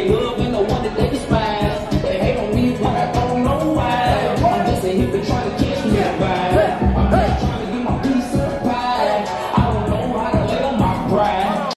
They love me, no wonder they despise. They hate on me, but I don't know why. I'm just a hippie trying to keep